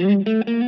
Mm-hmm.